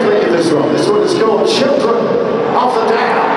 don't this room. This one is called Children of the Damned.